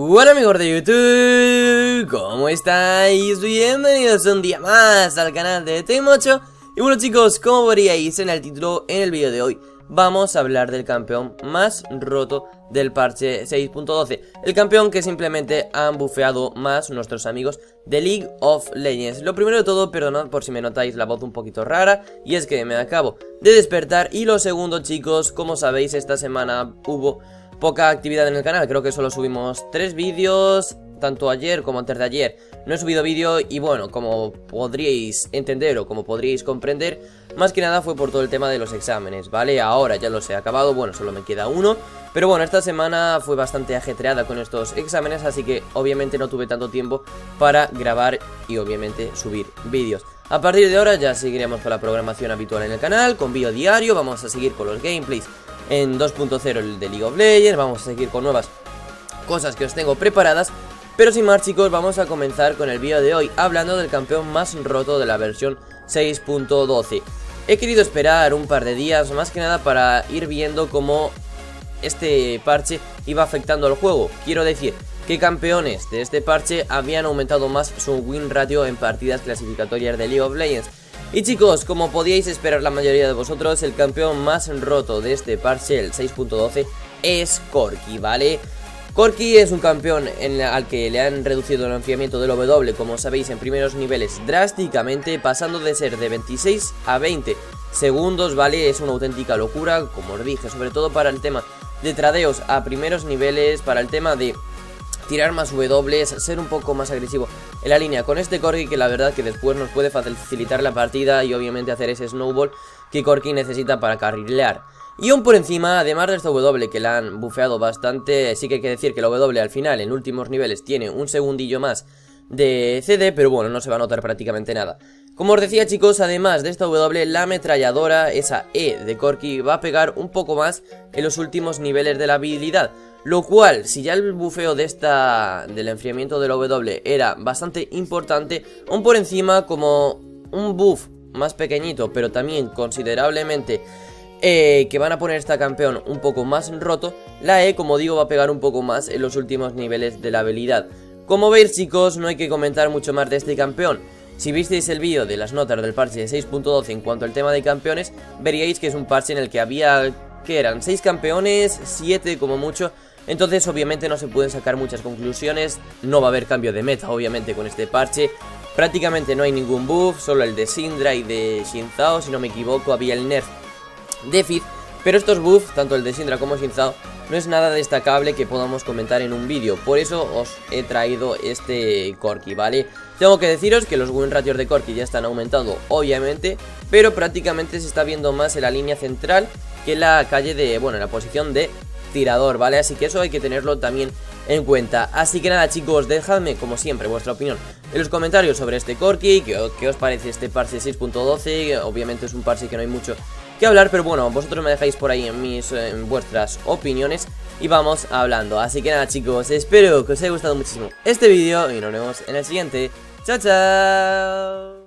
Hola amigos de YouTube, ¿cómo estáis? Bienvenidos un día más al canal de Timocho Y bueno chicos, como veríais en el título, en el vídeo de hoy Vamos a hablar del campeón más roto del parche 6.12 El campeón que simplemente han bufeado más nuestros amigos de League of Legends. Lo primero de todo, perdonad por si me notáis la voz un poquito rara Y es que me acabo de despertar. Y lo segundo chicos, como sabéis esta semana hubo poca actividad en el canal, creo que solo subimos tres vídeos, tanto ayer como antes de ayer. No he subido vídeo y bueno, como podríais entender o como podríais comprender, más que nada fue por todo el tema de los exámenes, ¿vale? Ahora ya los he acabado, bueno, solo me queda uno, pero bueno, esta semana fue bastante ajetreada con estos exámenes, así que obviamente no tuve tanto tiempo para grabar y obviamente subir vídeos. A partir de ahora ya seguiremos con la programación habitual en el canal, con vídeo diario, vamos a seguir con los gameplays en 2.0 el de League of Legends, vamos a seguir con nuevas cosas que os tengo preparadas. Pero sin más chicos, vamos a comenzar con el vídeo de hoy hablando del campeón más roto de la versión 6.12 He querido esperar un par de días más que nada para ir viendo cómo este parche iba afectando al juego. Quiero decir, qué campeones de este parche habían aumentado más su win ratio en partidas clasificatorias de League of Legends y chicos, como podíais esperar la mayoría de vosotros, el campeón más roto de este parche, el 6.12, es Corki, ¿vale? Corki es un campeón al que le han reducido el enfriamiento del W, como sabéis, en primeros niveles drásticamente, pasando de ser de 26 a 20 segundos, ¿vale? Es una auténtica locura, como os dije, sobre todo para el tema de tradeos a primeros niveles, para el tema de tirar más W, ser un poco más agresivo en la línea con este Corki que la verdad que después nos puede facilitar la partida y obviamente hacer ese snowball que Corki necesita para carrilear. Y aún por encima, además de esta W que la han bufeado bastante, sí que hay que decir que la W al final en últimos niveles tiene un segundillo más de CD, pero bueno, no se va a notar prácticamente nada. Como os decía chicos, además de esta W, la ametralladora, esa E de Corki, va a pegar un poco más en los últimos niveles de la habilidad. Lo cual, si ya el bufeo de esta del enfriamiento de la W era bastante importante, aún por encima como un buff más pequeñito, pero también considerablemente eh, que van a poner esta campeón un poco más roto, la E, como digo, va a pegar un poco más en los últimos niveles de la habilidad. Como veis chicos, no hay que comentar mucho más de este campeón. Si visteis el vídeo de las notas del parche de 6.12 en cuanto al tema de campeones, veríais que es un parche en el que había, que eran 6 campeones, 7 como mucho, entonces obviamente no se pueden sacar muchas conclusiones, no va a haber cambio de meta obviamente con este parche, prácticamente no hay ningún buff, solo el de Syndra y de Shinzao, si no me equivoco había el nerf de Fizz, pero estos buffs, tanto el de Syndra como Shinzao, no es nada destacable que podamos comentar en un vídeo, por eso os he traído este Corki, ¿vale? Tengo que deciros que los win ratios de Corki ya están aumentando, obviamente, pero prácticamente se está viendo más en la línea central que en la calle de, bueno, en la posición de tirador, ¿vale? Así que eso hay que tenerlo también en cuenta Así que nada chicos, dejadme como siempre vuestra opinión en los comentarios sobre este Corki ¿Qué, os parece este parche 6.12? Obviamente es un parche que no hay mucho que hablar Pero bueno, vosotros me dejáis por ahí en, mis, en vuestras opiniones Y vamos hablando. Así que nada chicos, espero que os haya gustado muchísimo este vídeo Y nos vemos en el siguiente. Chao, chao